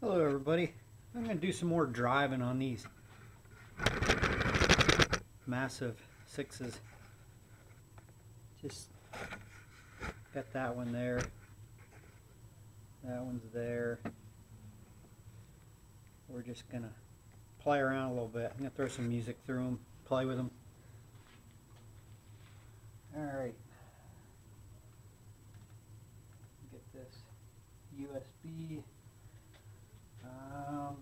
Hello everybody. I'm going to do some more driving on these massive sixes. Just got that one there. That one's there. We're just going to play around a little bit. I'm going to throw some music through them, play with them. Alright. Get this USB um,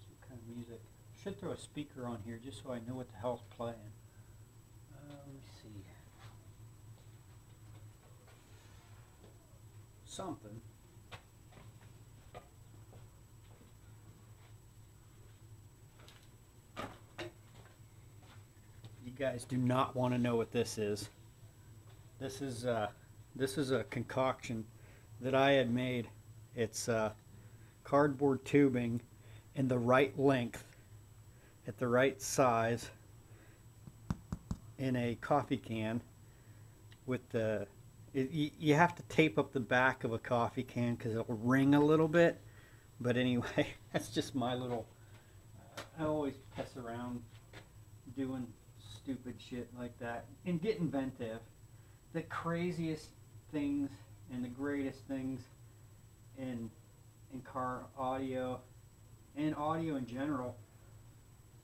some kind of music. Should throw a speaker on here just so I know what the hell's playing. Uh, let me see. Something. You guys do not want to know what this is. This is uh, this is a concoction that I had made. It's uh, cardboard tubing in the right length, at the right size, in a coffee can with the it, you, you have to tape up the back of a coffee can because it'll ring a little bit. But anyway that's just my little I always mess around doing stupid shit like that and get inventive. The craziest things and the greatest things in in car audio and audio in general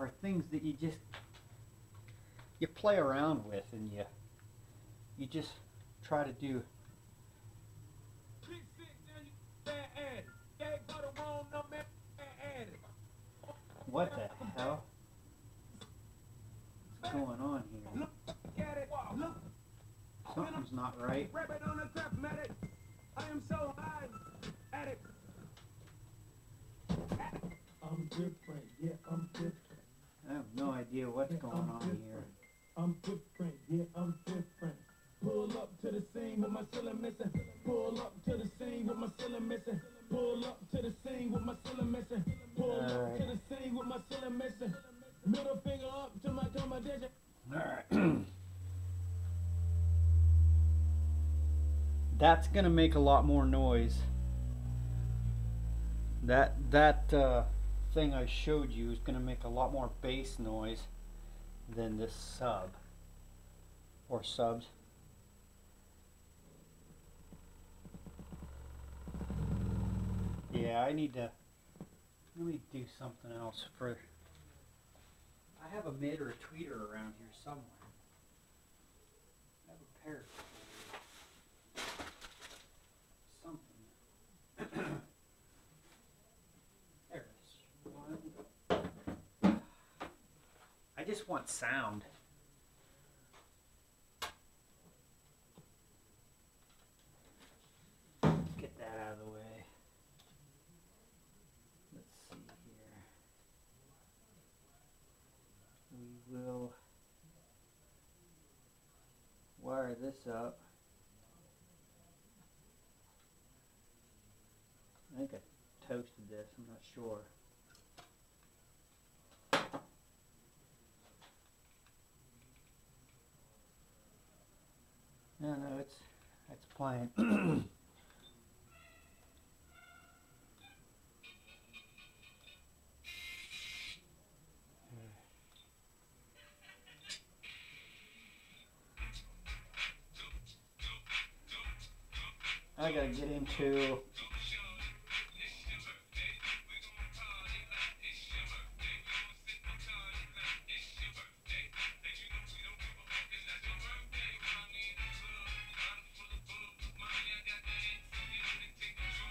are things that you just you play around with and you you just try to do what the hell what's going on here something's not right I am so high at it. I'm different, yeah, I'm different. I have no idea what's yeah, going I'm on different. here. I'm different, yeah, I'm different. Pull up to the scene with my cylinder missing. Pull up to the scene with my cylinder missing. Pull up to the scene with my cylinder missing. Pull up right. to the scene with my cylinder missing. Middle finger up to my competition. All right. that's going to make a lot more noise. That that uh, thing I showed you is going to make a lot more bass noise than this sub or subs. Yeah, I need to let me do something else for I have a mid or a tweeter around here somewhere. I have a pair. Just want sound. Get that out of the way. Let's see here. We will wire this up. I think I toasted this, I'm not sure. No, no, it's it's playing.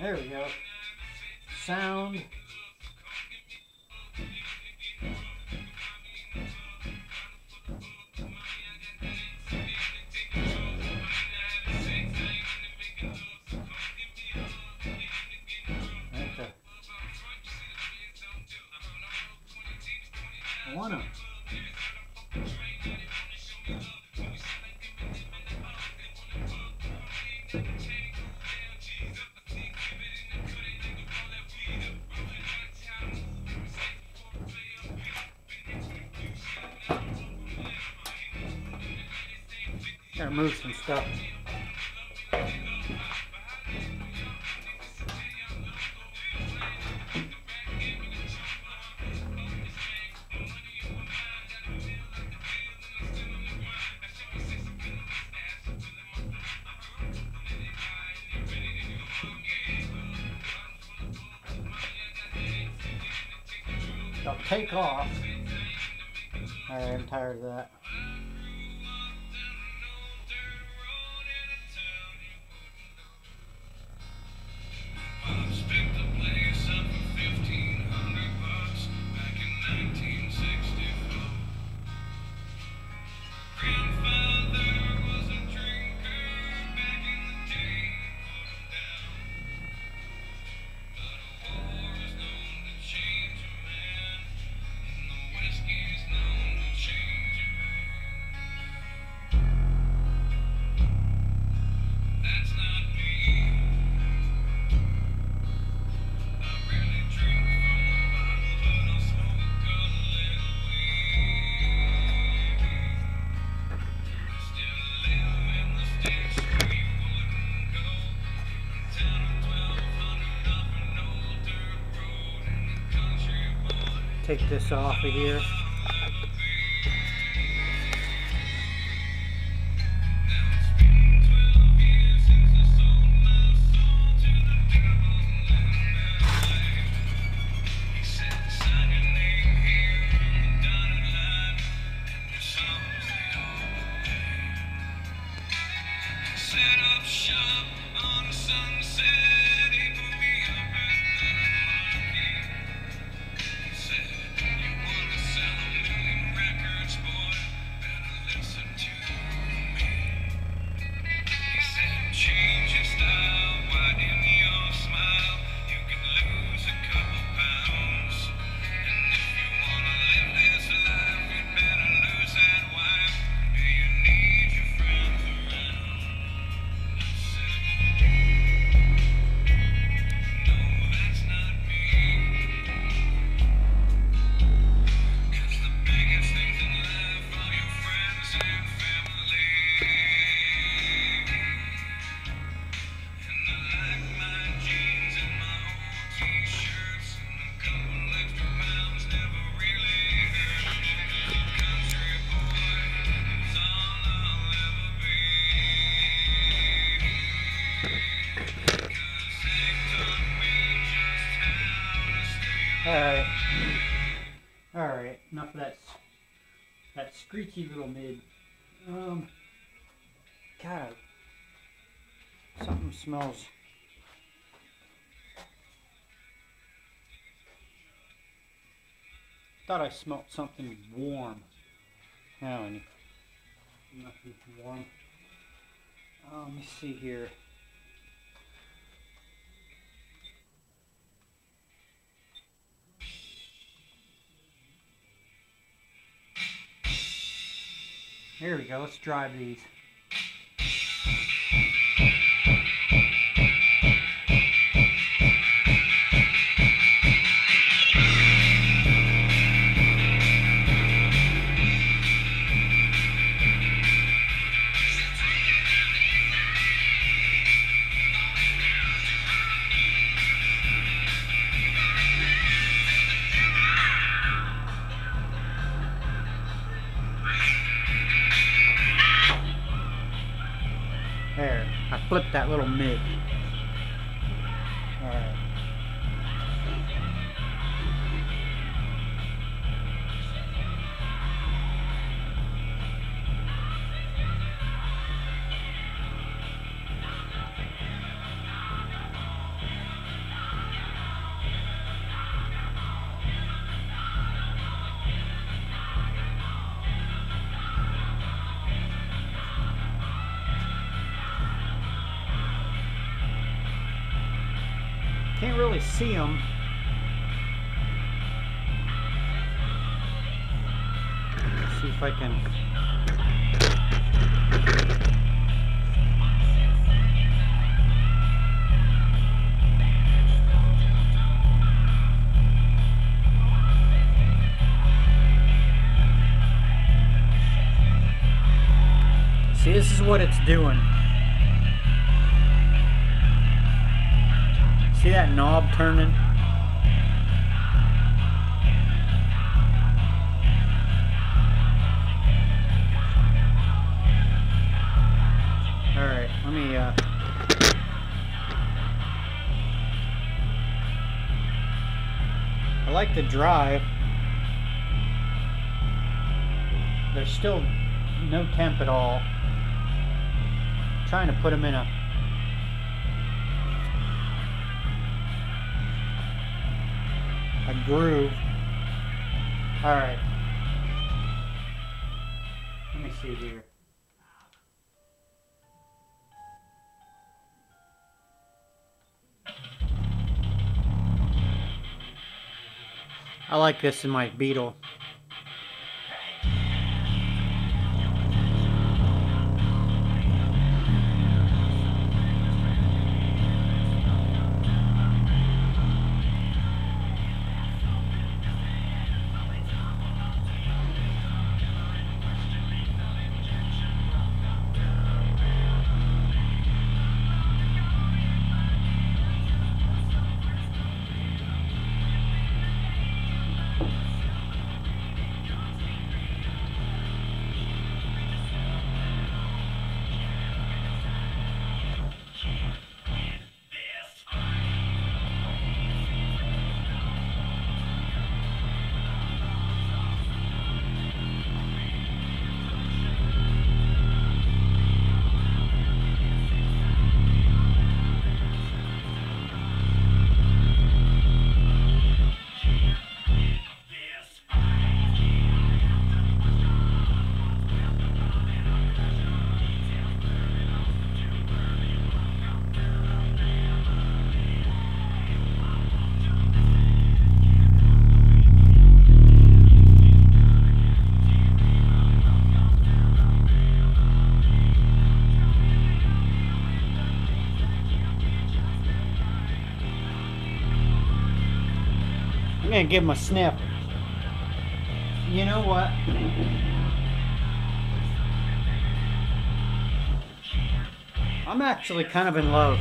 There we go. Sound. some stuff. I'll take off. I'm tired of that. Take this off of here. Alright, enough of that that screechy little mid. Um God something smells thought I smelt something warm. Any nothing warm. Oh, let me see here. Here we go, let's drive these. Flipped that little mid. Alright. Really see them. See if I can. See, this is what it's doing. See that knob turning? Alright, let me uh I like the drive. There's still no temp at all. trying to put them in a a groove. All right. Let me see here. I like this in my Beetle. Gonna give him a sniff. You know what? I'm actually kind of in love.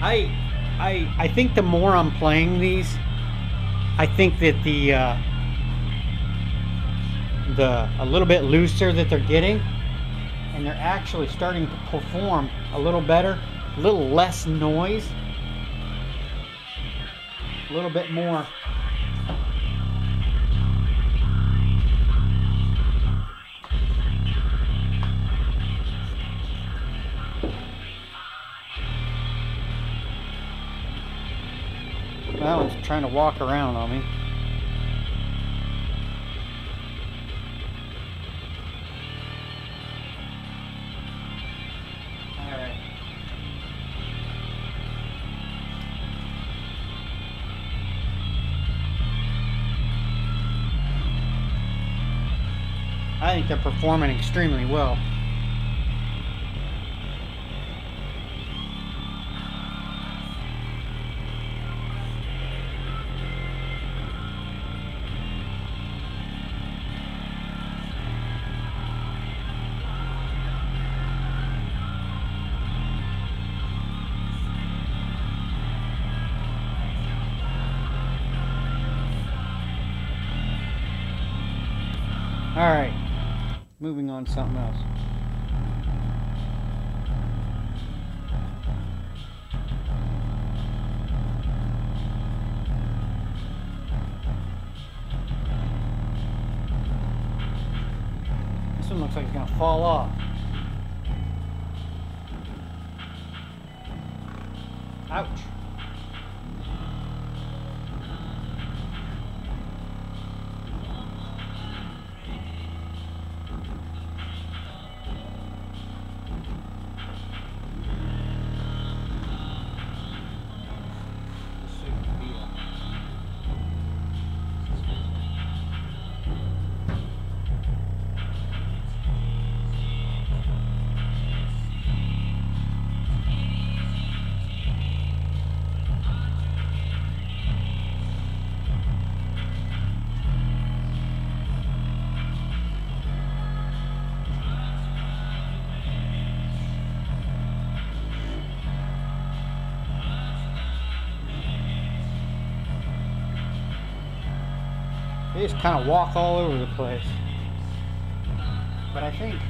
I, I, I think the more I'm playing these, I think that the, uh, the a little bit looser that they're getting, and they're actually starting to perform a little better, a little less noise, a little bit more trying to walk around on me. I think they're performing extremely well. Alright, moving on to something else. This one looks like it's going to fall off. Ouch. Just kind of walk all over the place. But I think,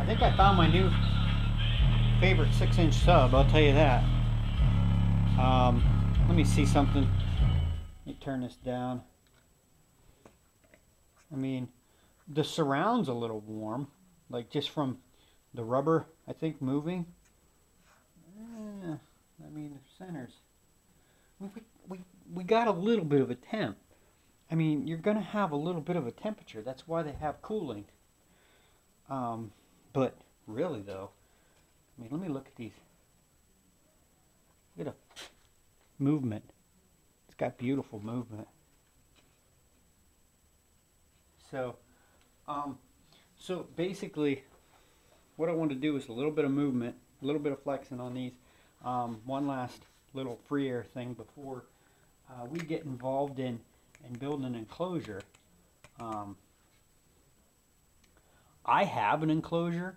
I think I found my new favorite six inch sub, I'll tell you that. Um, let me see something. Let me turn this down. I mean, the surround's a little warm, like just from the rubber, I think, moving. Eh, I mean, the centers. We, we, we got a little bit of a temp. I mean, you're going to have a little bit of a temperature. That's why they have cooling. Um, but really, though, I mean, let me look at these. Look at the movement. It's got beautiful movement. So, um, so basically, what I want to do is a little bit of movement, a little bit of flexing on these. Um, one last little free air thing before uh, we get involved in, in building an enclosure. Um, I have an enclosure.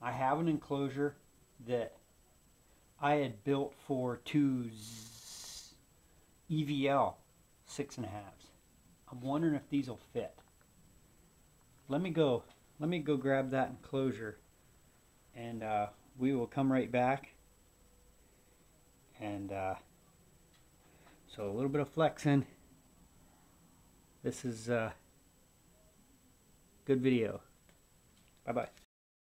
I have an enclosure that I had built for two EVL six and a halves. I'm wondering if these will fit. Let me go. Let me go grab that enclosure, and uh, we will come right back. And uh, so a little bit of flexing. This is a good video. Bye bye.